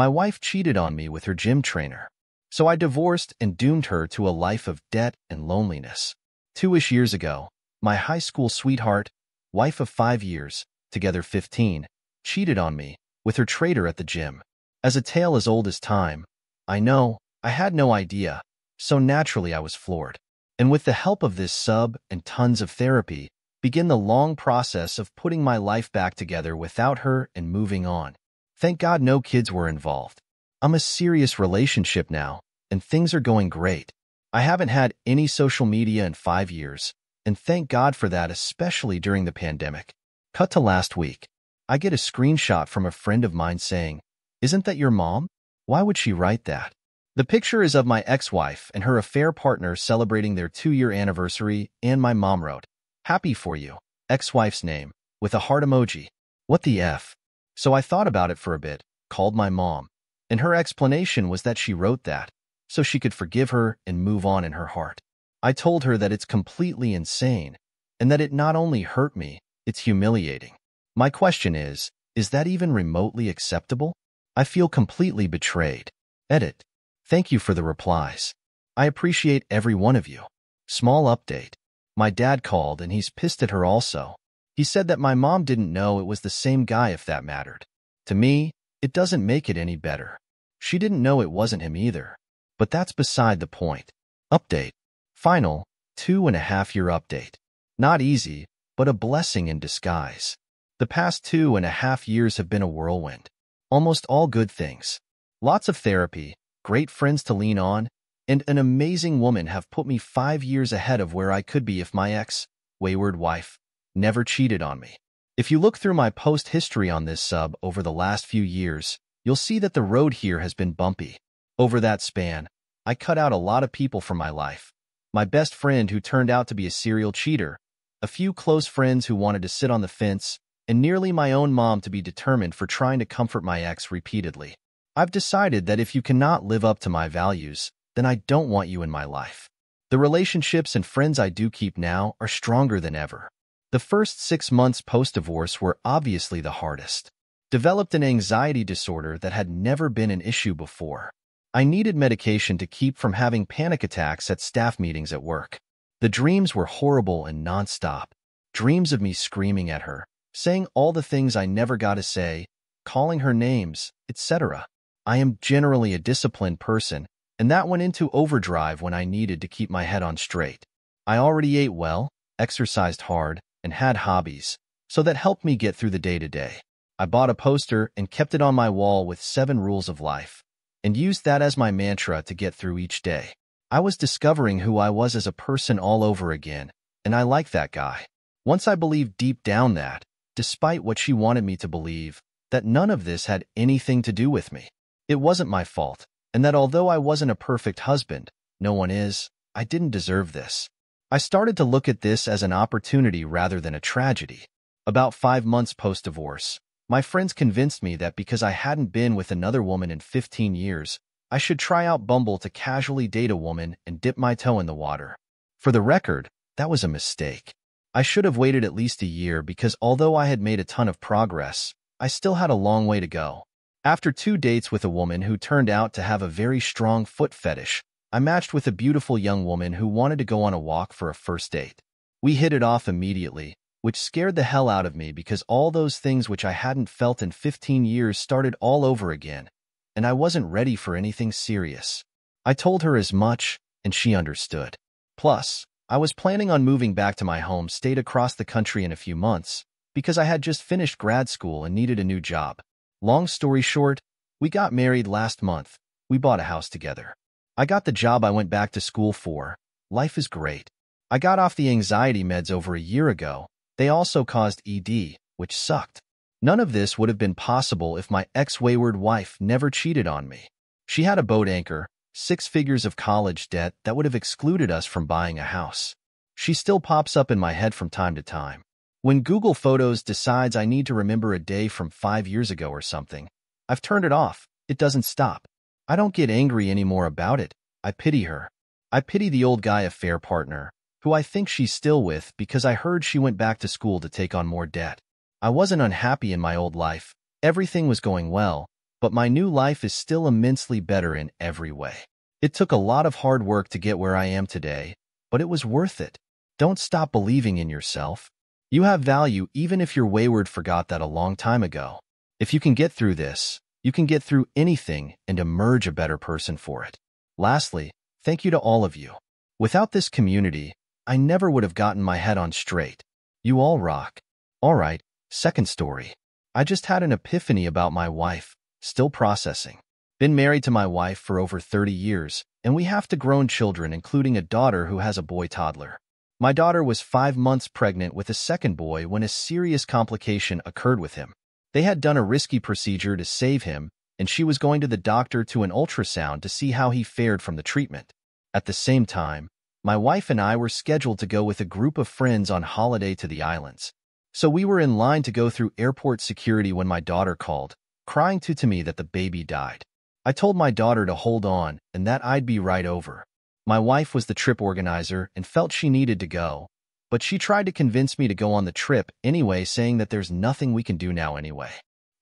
My wife cheated on me with her gym trainer. So I divorced and doomed her to a life of debt and loneliness. Two-ish years ago, my high school sweetheart, wife of five years, together 15, cheated on me with her trader at the gym. As a tale as old as time, I know, I had no idea, so naturally I was floored. And with the help of this sub and tons of therapy, begin the long process of putting my life back together without her and moving on. Thank God no kids were involved. I'm a serious relationship now, and things are going great. I haven't had any social media in five years, and thank God for that, especially during the pandemic. Cut to last week. I get a screenshot from a friend of mine saying, Isn't that your mom? Why would she write that? The picture is of my ex-wife and her affair partner celebrating their two-year anniversary, and my mom wrote, Happy for you, ex-wife's name, with a heart emoji. What the F? So I thought about it for a bit, called my mom, and her explanation was that she wrote that so she could forgive her and move on in her heart. I told her that it's completely insane and that it not only hurt me, it's humiliating. My question is, is that even remotely acceptable? I feel completely betrayed. Edit. Thank you for the replies. I appreciate every one of you. Small update. My dad called and he's pissed at her also. He said that my mom didn't know it was the same guy if that mattered. To me, it doesn't make it any better. She didn't know it wasn't him either. But that's beside the point. Update. Final, two and a half year update. Not easy, but a blessing in disguise. The past two and a half years have been a whirlwind. Almost all good things. Lots of therapy, great friends to lean on, and an amazing woman have put me five years ahead of where I could be if my ex, wayward wife, never cheated on me. If you look through my post history on this sub over the last few years, you'll see that the road here has been bumpy. Over that span, I cut out a lot of people from my life. My best friend who turned out to be a serial cheater, a few close friends who wanted to sit on the fence, and nearly my own mom to be determined for trying to comfort my ex repeatedly. I've decided that if you cannot live up to my values, then I don't want you in my life. The relationships and friends I do keep now are stronger than ever. The first six months post-divorce were obviously the hardest. Developed an anxiety disorder that had never been an issue before. I needed medication to keep from having panic attacks at staff meetings at work. The dreams were horrible and nonstop. Dreams of me screaming at her, saying all the things I never got to say, calling her names, etc. I am generally a disciplined person, and that went into overdrive when I needed to keep my head on straight. I already ate well, exercised hard, and had hobbies, so that helped me get through the day-to-day. I bought a poster and kept it on my wall with seven rules of life, and used that as my mantra to get through each day. I was discovering who I was as a person all over again, and I like that guy. Once I believed deep down that, despite what she wanted me to believe, that none of this had anything to do with me. It wasn't my fault, and that although I wasn't a perfect husband, no one is, I didn't deserve this. I started to look at this as an opportunity rather than a tragedy. About five months post-divorce, my friends convinced me that because I hadn't been with another woman in 15 years, I should try out Bumble to casually date a woman and dip my toe in the water. For the record, that was a mistake. I should have waited at least a year because although I had made a ton of progress, I still had a long way to go. After two dates with a woman who turned out to have a very strong foot fetish, I matched with a beautiful young woman who wanted to go on a walk for a first date. We hit it off immediately, which scared the hell out of me because all those things which I hadn't felt in 15 years started all over again, and I wasn't ready for anything serious. I told her as much, and she understood. Plus, I was planning on moving back to my home state across the country in a few months because I had just finished grad school and needed a new job. Long story short, we got married last month. We bought a house together. I got the job I went back to school for. Life is great. I got off the anxiety meds over a year ago. They also caused ED, which sucked. None of this would have been possible if my ex-wayward wife never cheated on me. She had a boat anchor, six figures of college debt that would have excluded us from buying a house. She still pops up in my head from time to time. When Google Photos decides I need to remember a day from five years ago or something, I've turned it off. It doesn't stop. I don't get angry anymore about it. I pity her. I pity the old guy affair partner, who I think she's still with because I heard she went back to school to take on more debt. I wasn't unhappy in my old life. Everything was going well, but my new life is still immensely better in every way. It took a lot of hard work to get where I am today, but it was worth it. Don't stop believing in yourself. You have value even if your wayward forgot that a long time ago. If you can get through this, you can get through anything and emerge a better person for it. Lastly, thank you to all of you. Without this community, I never would have gotten my head on straight. You all rock. All right, second story. I just had an epiphany about my wife, still processing. Been married to my wife for over 30 years, and we have two grown children, including a daughter who has a boy toddler. My daughter was five months pregnant with a second boy when a serious complication occurred with him. They had done a risky procedure to save him, and she was going to the doctor to an ultrasound to see how he fared from the treatment. At the same time, my wife and I were scheduled to go with a group of friends on holiday to the islands. So we were in line to go through airport security when my daughter called, crying to, to me that the baby died. I told my daughter to hold on and that I'd be right over. My wife was the trip organizer and felt she needed to go, but she tried to convince me to go on the trip anyway, saying that there's nothing we can do now anyway.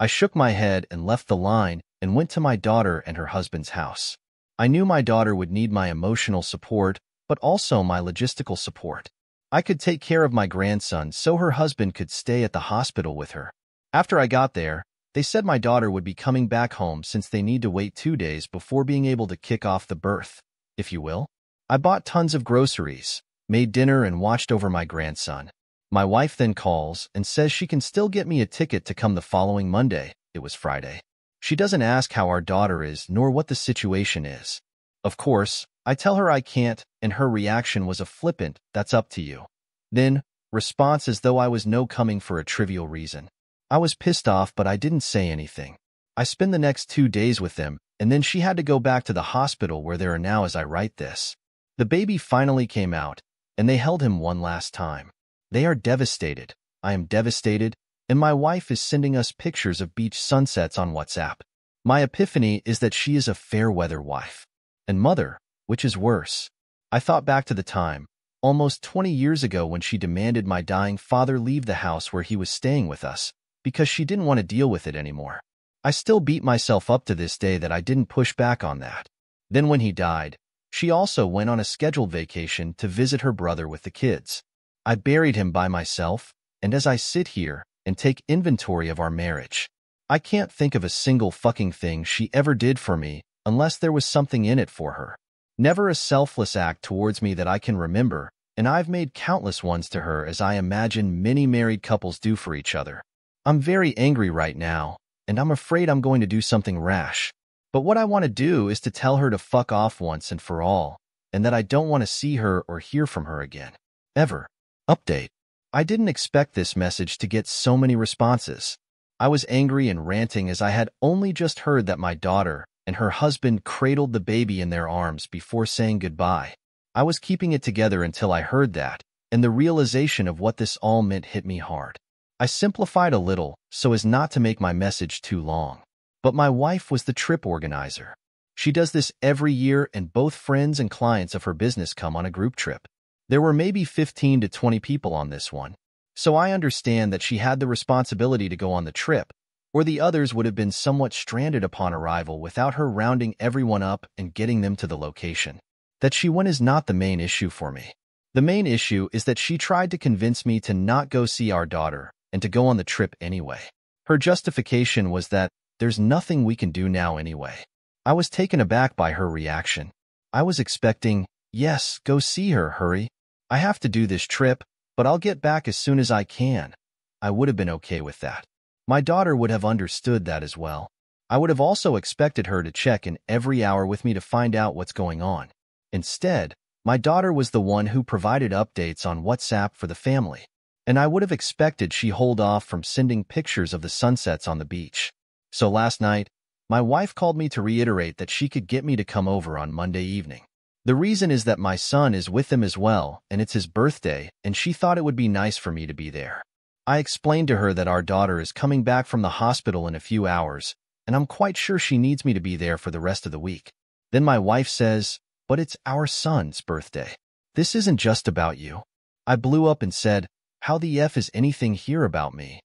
I shook my head and left the line and went to my daughter and her husband's house. I knew my daughter would need my emotional support, but also my logistical support. I could take care of my grandson so her husband could stay at the hospital with her. After I got there, they said my daughter would be coming back home since they need to wait two days before being able to kick off the birth, if you will. I bought tons of groceries, made dinner, and watched over my grandson. My wife then calls and says she can still get me a ticket to come the following Monday. It was Friday. She doesn't ask how our daughter is nor what the situation is. Of course, I tell her I can't, and her reaction was a flippant, that's up to you. Then, response as though I was no coming for a trivial reason. I was pissed off, but I didn't say anything. I spend the next two days with them, and then she had to go back to the hospital where they are now as I write this. The baby finally came out, and they held him one last time. They are devastated. I am devastated, and my wife is sending us pictures of beach sunsets on WhatsApp. My epiphany is that she is a fair-weather wife. And mother, which is worse. I thought back to the time, almost 20 years ago when she demanded my dying father leave the house where he was staying with us, because she didn't want to deal with it anymore. I still beat myself up to this day that I didn't push back on that. Then when he died, she also went on a scheduled vacation to visit her brother with the kids. I buried him by myself, and as I sit here and take inventory of our marriage, I can't think of a single fucking thing she ever did for me unless there was something in it for her. Never a selfless act towards me that I can remember, and I've made countless ones to her as I imagine many married couples do for each other. I'm very angry right now, and I'm afraid I'm going to do something rash. But what I want to do is to tell her to fuck off once and for all, and that I don't want to see her or hear from her again. Ever. Update. I didn't expect this message to get so many responses. I was angry and ranting as I had only just heard that my daughter and her husband cradled the baby in their arms before saying goodbye. I was keeping it together until I heard that, and the realization of what this all meant hit me hard. I simplified a little so as not to make my message too long. But my wife was the trip organizer. She does this every year and both friends and clients of her business come on a group trip. There were maybe 15 to 20 people on this one. So I understand that she had the responsibility to go on the trip, or the others would have been somewhat stranded upon arrival without her rounding everyone up and getting them to the location. That she went is not the main issue for me. The main issue is that she tried to convince me to not go see our daughter and to go on the trip anyway. Her justification was that there's nothing we can do now anyway. I was taken aback by her reaction. I was expecting, yes, go see her, hurry. I have to do this trip, but I'll get back as soon as I can. I would have been okay with that. My daughter would have understood that as well. I would have also expected her to check in every hour with me to find out what's going on. Instead, my daughter was the one who provided updates on WhatsApp for the family, and I would have expected she hold off from sending pictures of the sunsets on the beach. So last night, my wife called me to reiterate that she could get me to come over on Monday evening. The reason is that my son is with them as well, and it's his birthday, and she thought it would be nice for me to be there. I explained to her that our daughter is coming back from the hospital in a few hours, and I'm quite sure she needs me to be there for the rest of the week. Then my wife says, but it's our son's birthday. This isn't just about you. I blew up and said, how the F is anything here about me?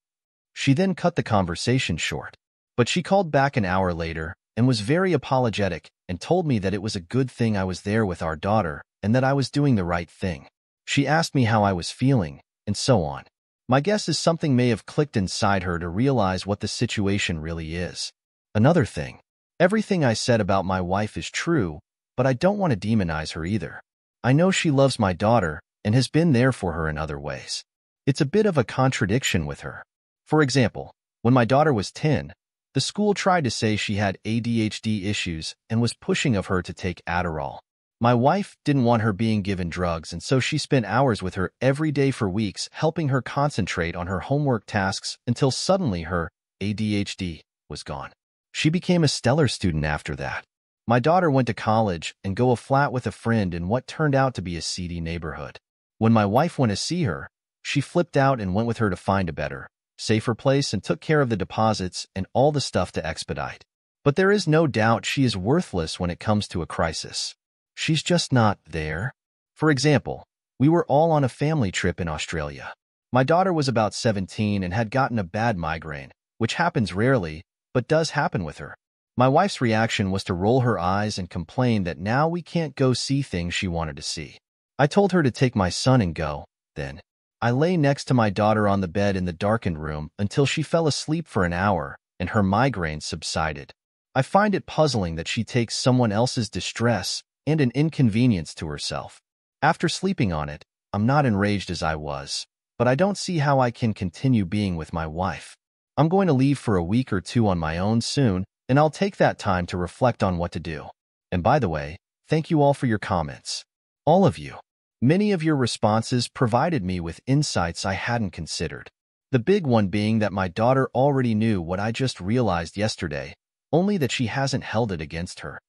She then cut the conversation short. But she called back an hour later and was very apologetic and told me that it was a good thing I was there with our daughter and that I was doing the right thing. She asked me how I was feeling, and so on. My guess is something may have clicked inside her to realize what the situation really is. Another thing, everything I said about my wife is true, but I don't want to demonize her either. I know she loves my daughter and has been there for her in other ways. It's a bit of a contradiction with her. For example, when my daughter was 10, the school tried to say she had ADHD issues and was pushing of her to take Adderall. My wife didn't want her being given drugs, and so she spent hours with her every day for weeks, helping her concentrate on her homework tasks until suddenly her ADHD was gone. She became a stellar student after that. My daughter went to college and go a flat with a friend in what turned out to be a seedy neighborhood. When my wife went to see her, she flipped out and went with her to find a better, safer place and took care of the deposits and all the stuff to expedite. But there is no doubt she is worthless when it comes to a crisis. She's just not there. For example, we were all on a family trip in Australia. My daughter was about 17 and had gotten a bad migraine, which happens rarely, but does happen with her. My wife's reaction was to roll her eyes and complain that now we can't go see things she wanted to see. I told her to take my son and go, then. I lay next to my daughter on the bed in the darkened room until she fell asleep for an hour and her migraine subsided. I find it puzzling that she takes someone else's distress and an inconvenience to herself. After sleeping on it, I'm not enraged as I was, but I don't see how I can continue being with my wife. I'm going to leave for a week or two on my own soon and I'll take that time to reflect on what to do. And by the way, thank you all for your comments. All of you. Many of your responses provided me with insights I hadn't considered. The big one being that my daughter already knew what I just realized yesterday, only that she hasn't held it against her.